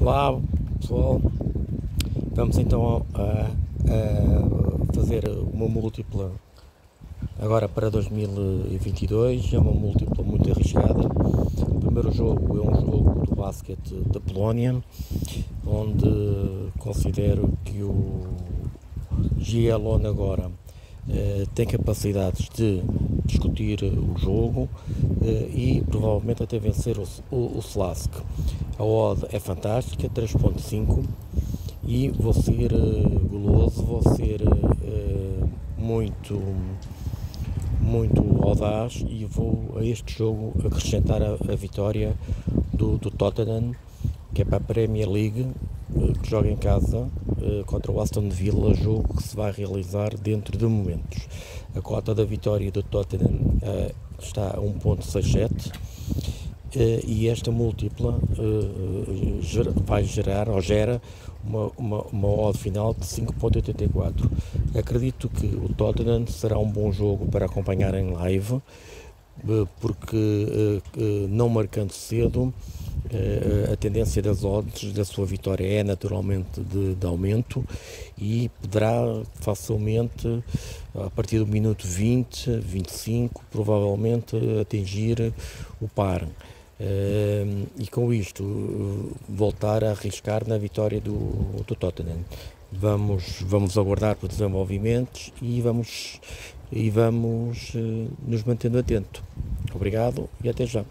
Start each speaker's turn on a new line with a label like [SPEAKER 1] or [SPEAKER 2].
[SPEAKER 1] Olá pessoal, vamos então a, a fazer uma múltipla agora para 2022, é uma múltipla muito arriscada. O primeiro jogo é um jogo do basquete da Polónia, onde considero que o GLON agora eh, tem capacidades de discutir o jogo eh, e provavelmente até vencer o, o, o Slask. A odd é fantástica, 3.5 e vou ser uh, goloso, vou ser muito muito audaz e vou a este jogo acrescentar a, a vitória do, do, Tottenham, que é para a Premier League, que joga em casa contra o Aston Villa, jogo que se vai realizar dentro de momentos. A cota da vitória do Tottenham está a 1.67 Uh, e esta múltipla uh, vai gerar ou gera uma, uma, uma odd final de 5.84. Acredito que o Tottenham será um bom jogo para acompanhar em live, uh, porque não marcando cedo, a tendência das odds da sua vitória é naturalmente de, de, aumento e poderá facilmente, a partir do minuto 20, 25, provavelmente atingir o par. Uh, e com isto voltar a arriscar na vitória do, do Tottenham. Vamos, vamos aguardar por desenvolvimentos e vamos, e vamos uh, nos mantendo atentos. Obrigado e até já.